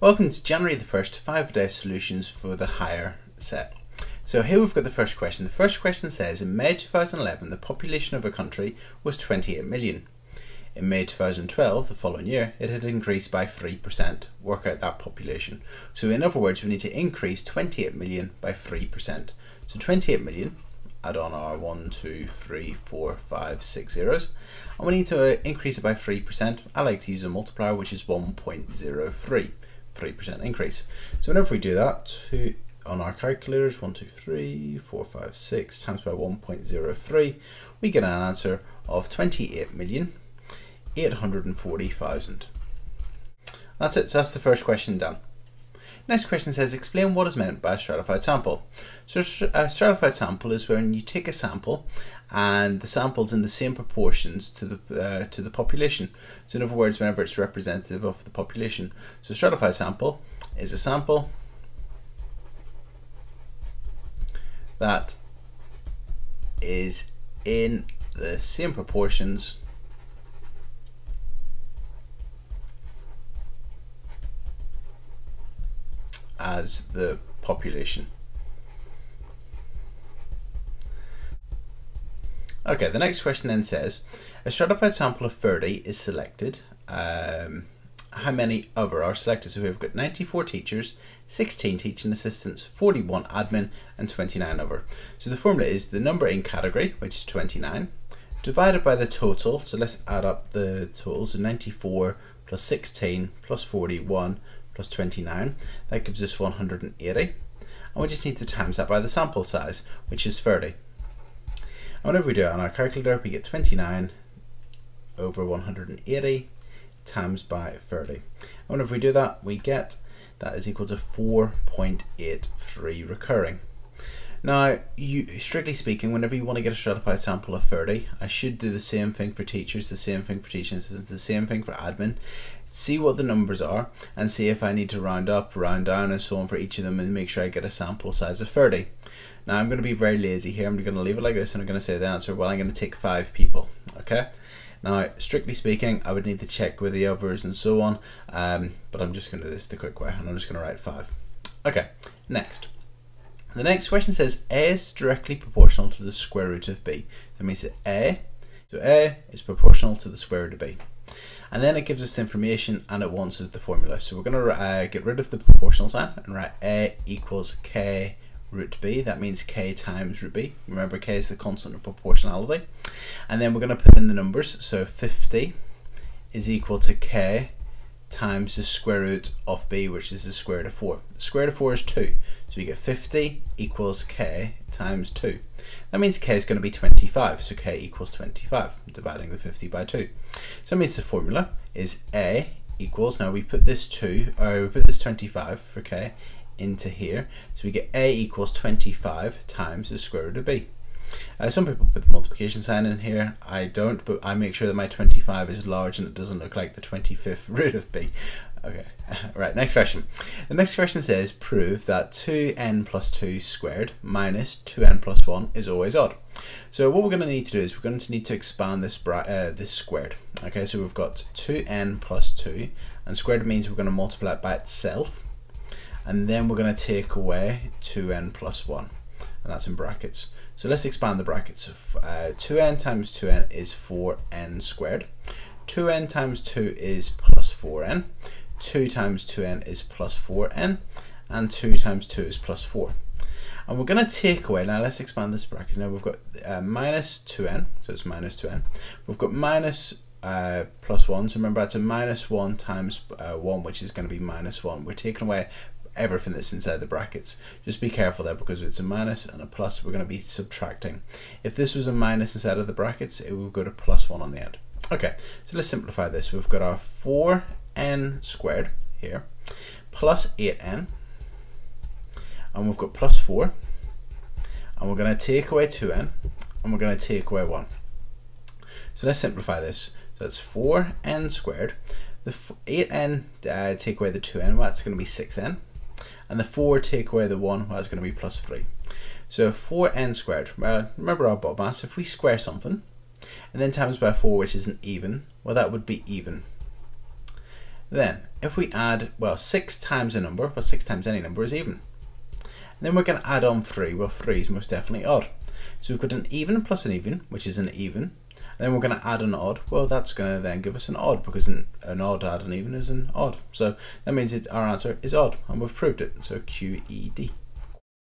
Welcome to January the 1st, 5 day solutions for the higher set. So here we've got the first question. The first question says, in May 2011, the population of a country was 28 million. In May 2012, the following year, it had increased by 3%. Work out that population. So in other words, we need to increase 28 million by 3%. So 28 million, add on our 1, 2, 3, 4, 5, 6 zeros. And we need to uh, increase it by 3%. I like to use a multiplier, which is 1.03. 3% increase. So whenever we do that, on our calculators, 1, 2, 3, 4, 5, 6 times by 1.03, we get an answer of 28,840,000. That's it, so that's the first question done. Next question says, explain what is meant by a stratified sample. So a stratified sample is when you take a sample and the sample's in the same proportions to the uh, to the population. So in other words, whenever it's representative of the population. So stratified sample is a sample that is in the same proportions as the population. Okay, the next question then says, a stratified sample of 30 is selected. Um, how many other are selected? So we've got 94 teachers, 16 teaching assistants, 41 admin, and 29 other. So the formula is the number in category, which is 29, divided by the total. So let's add up the totals. So 94 plus 16 plus 41 plus 29. That gives us 180. And we just need to times that by the sample size, which is 30. And whenever we do it on our calculator, we get 29 over 180 times by 30. And whenever we do that, we get that is equal to 4.83 recurring. Now, you strictly speaking, whenever you want to get a stratified sample of 30, I should do the same thing for teachers, the same thing for teaching assistants, the same thing for admin. See what the numbers are and see if I need to round up, round down, and so on for each of them and make sure I get a sample size of 30. Now, I'm going to be very lazy here. I'm going to leave it like this and I'm going to say the answer. Well, I'm going to take five people. Okay. Now, strictly speaking, I would need to check with the others and so on, um, but I'm just going to do this the quick way and I'm just going to write five. Okay, next. The next question says A is directly proportional to the square root of B. So it means that A, so A is proportional to the square root of B. And then it gives us the information and it wants us the formula. So we're going to uh, get rid of the proportional sign and write A equals K root b. That means k times root b. Remember, k is the constant of proportionality. And then we're going to put in the numbers. So 50 is equal to k times the square root of b, which is the square root of 4. The square root of 4 is 2. So we get 50 equals k times 2. That means k is going to be 25. So k equals 25, dividing the 50 by 2. So that means the formula is a equals, now we put this 2, or we put this 25 for k, into here. So we get a equals 25 times the square root of b. Uh, some people put the multiplication sign in here. I don't, but I make sure that my 25 is large and it doesn't look like the 25th root of b. Okay, right, next question. The next question says, prove that 2n plus 2 squared minus 2n plus 1 is always odd. So what we're going to need to do is we're going to need to expand this uh, this squared. Okay, so we've got 2n plus 2, and squared means we're going to multiply it by itself and then we're going to take away 2n plus 1 and that's in brackets. So let's expand the brackets. Uh, 2n times 2n is 4n squared. 2n times 2 is plus 4n 2 times 2n is plus 4n and 2 times 2 is plus 4 and we're going to take away now let's expand this bracket. Now we've got uh, minus 2n so it's minus 2n we've got minus uh, plus 1 so remember that's a minus 1 times uh, 1 which is going to be minus 1 we're taking away everything that's inside the brackets. Just be careful there because it's a minus and a plus, we're going to be subtracting. If this was a minus inside of the brackets, it would go to plus 1 on the end. Okay, so let's simplify this. We've got our 4n squared here, plus 8n, and we've got plus 4, and we're going to take away 2n, and we're going to take away 1. So let's simplify this. So it's 4n squared. The 8n, uh, take away the 2n, well, that's going to be 6n and the 4 take away the 1, well, it's going to be plus 3. So 4n squared, well, remember our BODMAS, if we square something, and then times by 4, which isn't even, well, that would be even. Then, if we add, well, 6 times a number, well, 6 times any number is even. And then we're going to add on 3, well, 3 is most definitely odd. So we've got an even plus an even, which is an even. And then we're going to add an odd. Well, that's going to then give us an odd, because an, an odd add an even is an odd. So that means that our answer is odd, and we've proved it. So QED.